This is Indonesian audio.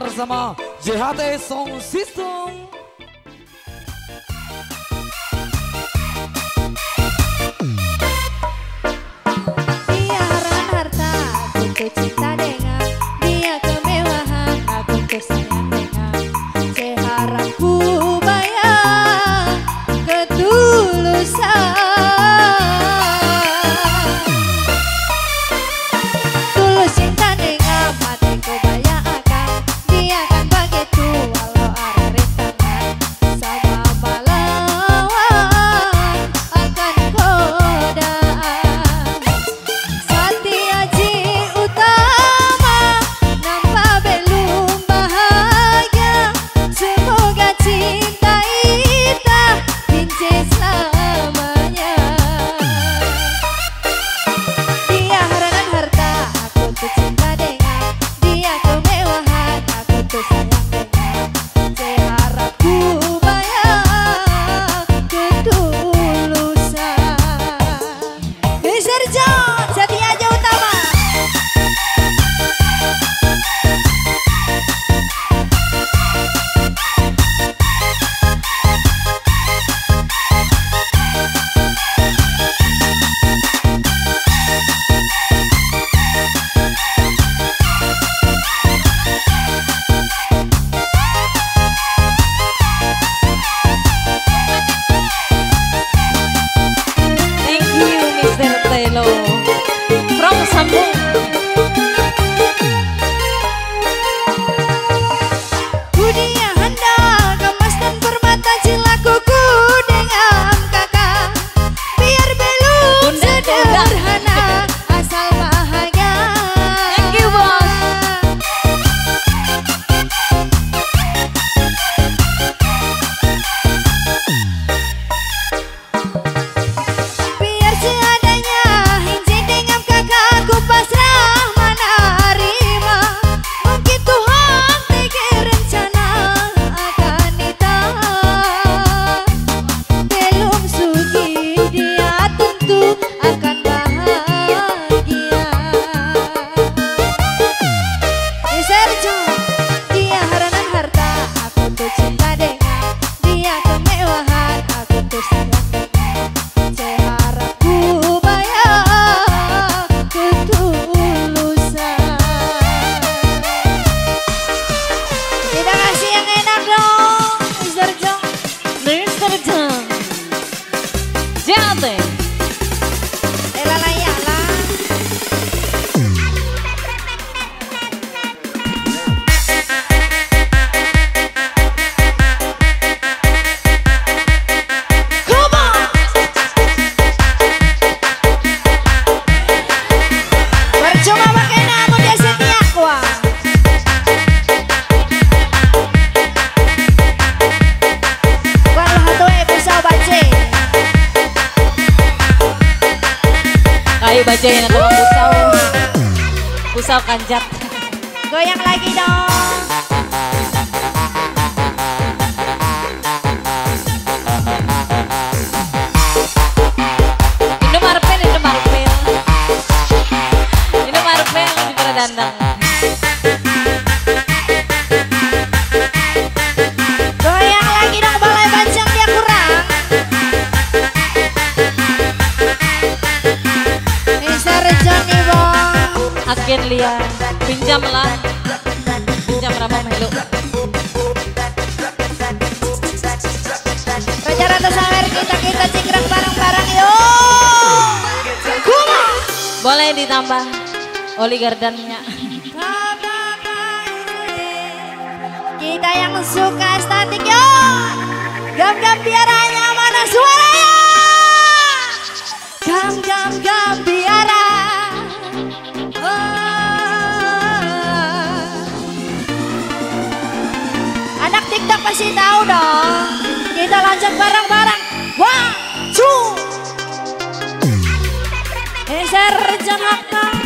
bersama JHT Song System. aja yang sama pusau. Pusau kanjak. Goyang lagi dong. Iya, pinjam lah. Pinjam berapa melu? Raja Rata Sanger kita kita cingkrang bareng-bareng yuk. Kuma. Boleh ditambah Oli Gardennya. Kita yang suka statik yo. Gam-gam biaranya mana suaranya? Gam-gam-gam. ajak bareng-bareng. One, two. Hmm. Eser jengakta.